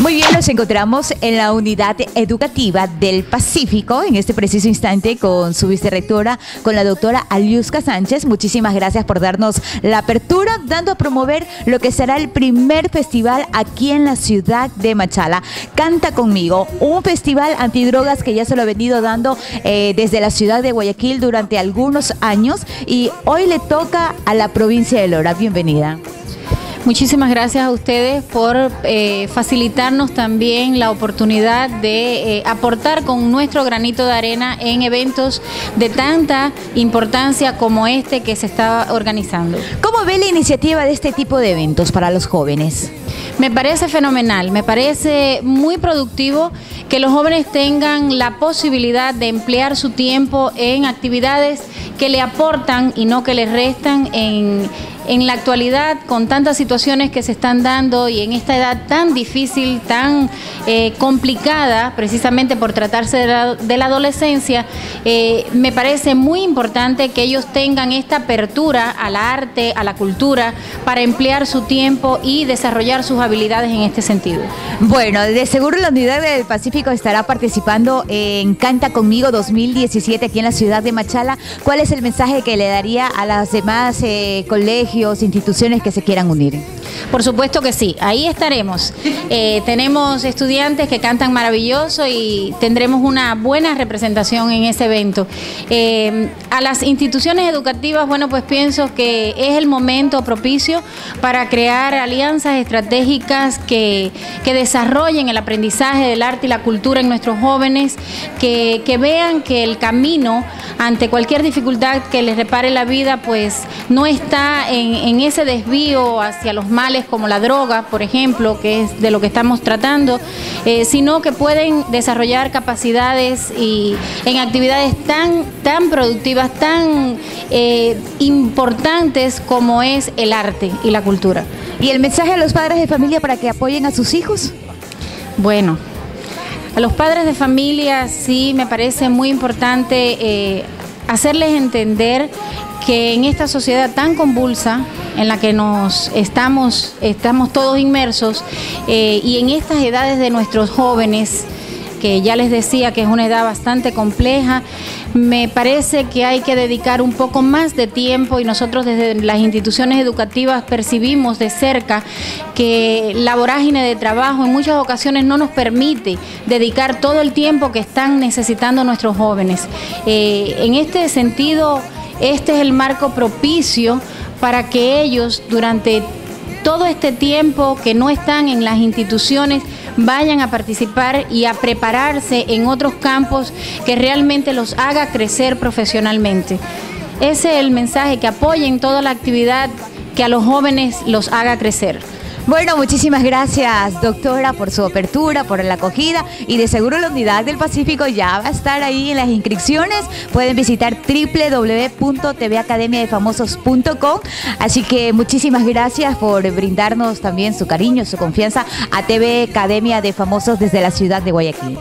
Muy bien, nos encontramos en la unidad educativa del Pacífico, en este preciso instante con su vicerrectora, con la doctora Aliusca Sánchez. Muchísimas gracias por darnos la apertura, dando a promover lo que será el primer festival aquí en la ciudad de Machala. Canta conmigo, un festival antidrogas que ya se lo ha venido dando eh, desde la ciudad de Guayaquil durante algunos años y hoy le toca a la provincia de Lora. Bienvenida. Muchísimas gracias a ustedes por eh, facilitarnos también la oportunidad de eh, aportar con nuestro granito de arena en eventos de tanta importancia como este que se está organizando. ¿Cómo ve la iniciativa de este tipo de eventos para los jóvenes? Me parece fenomenal, me parece muy productivo que los jóvenes tengan la posibilidad de emplear su tiempo en actividades que le aportan y no que le restan en en la actualidad, con tantas situaciones que se están dando y en esta edad tan difícil, tan eh, complicada, precisamente por tratarse de la, adolescencia, eh, me parece muy importante que ellos tengan esta apertura al arte, a la cultura, para emplear su tiempo y desarrollar sus habilidades en este sentido. Bueno, de seguro la Unidad del Pacífico estará participando en Canta conmigo 2017 aquí en la ciudad de Machala. ¿Cuál es el mensaje que le daría a las demás eh, colegios? Instituciones que se quieran unir. Por supuesto que sí, ahí estaremos. Eh, tenemos estudiantes que cantan maravilloso y tendremos una buena representación en ese evento. Eh, a las instituciones educativas, bueno, pues pienso que es el momento propicio para crear alianzas estratégicas que, desarrollen el aprendizaje del arte y la cultura en nuestros jóvenes, que, vean que el camino ante cualquier dificultad que les repare la vida, pues no está en, en ese desvío hacia los males como la droga, por ejemplo, que es de lo que estamos tratando, eh, sino que pueden desarrollar capacidades y en actividades tan, tan productivas, tan eh, importantes como es el arte y la cultura. ¿Y el mensaje a los padres de familia para que apoyen a sus hijos? Bueno, a los padres de familia sí me parece muy importante eh, hacerles entender que en esta sociedad tan convulsa en la que nos estamos, estamos todos inmersos eh, y en estas edades de nuestros jóvenes, que ya les decía que es una edad bastante compleja, me parece que hay que dedicar un poco más de tiempo y nosotros desde las instituciones educativas percibimos de cerca que la vorágine de trabajo en muchas ocasiones no nos permite dedicar todo el tiempo que están necesitando nuestros jóvenes. Eh, en este sentido, este es el marco propicio para que ellos durante todo este tiempo que no están en las instituciones vayan a participar y a prepararse en otros campos que realmente los haga crecer profesionalmente. Ese es el mensaje, que apoyen toda la actividad que a los jóvenes los haga crecer. Bueno, muchísimas gracias, doctora, por su apertura, por la acogida y de seguro la Unidad del Pacífico ya va a estar ahí en las inscripciones. Pueden visitar www.tvacademiadefamosos.com. Así que muchísimas gracias por brindarnos también su cariño, su confianza a TV Academia de Famosos desde la ciudad de Guayaquil.